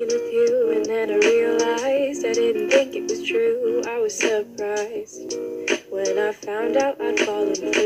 with you, and then I realized I didn't think it was true. I was surprised when I found out I'd fallen in.